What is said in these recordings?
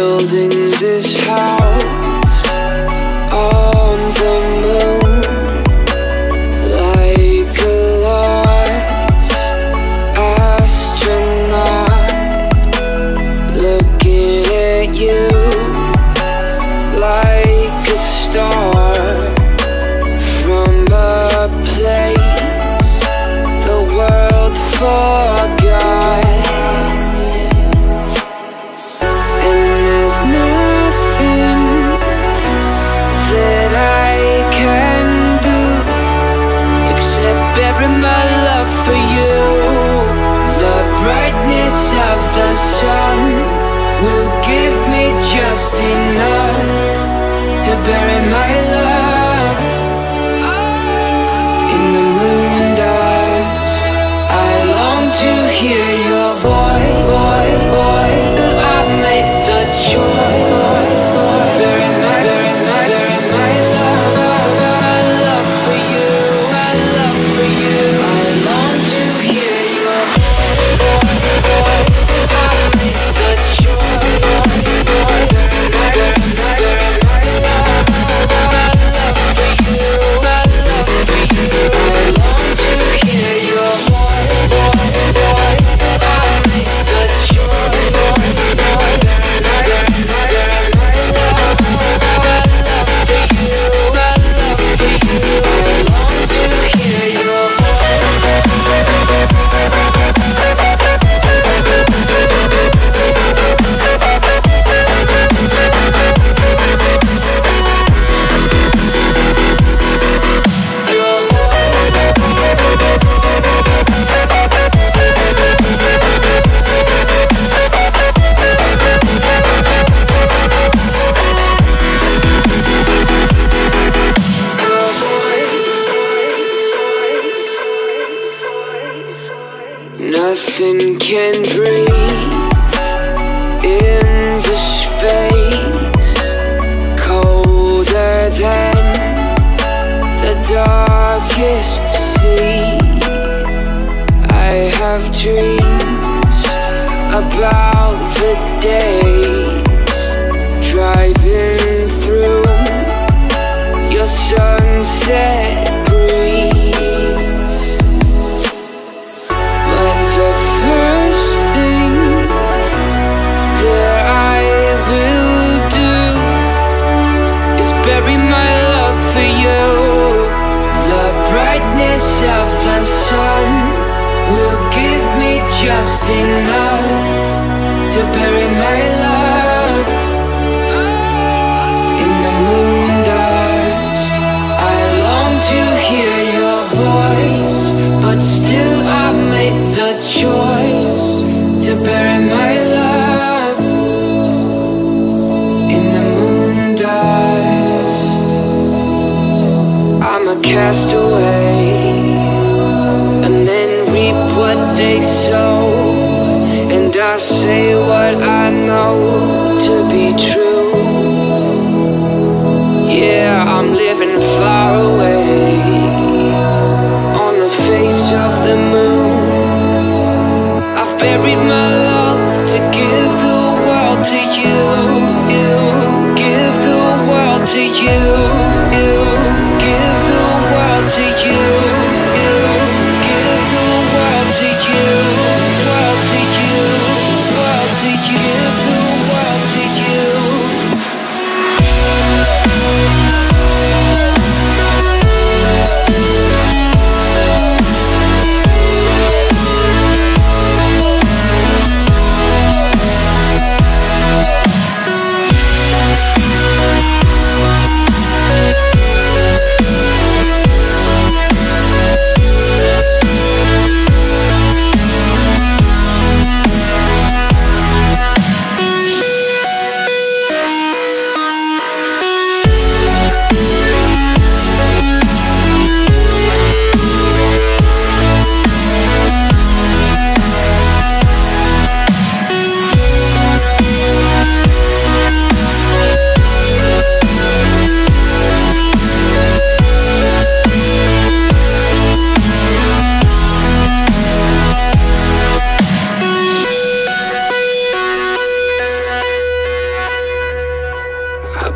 building this house. can breathe in the space colder than the darkest sea. I have dreams about the days driving through your sunset. a choice to bury my love in the moon dust. I'm a castaway, and then reap what they sow, and I say what I know to be true.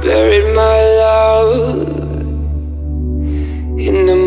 buried my love in the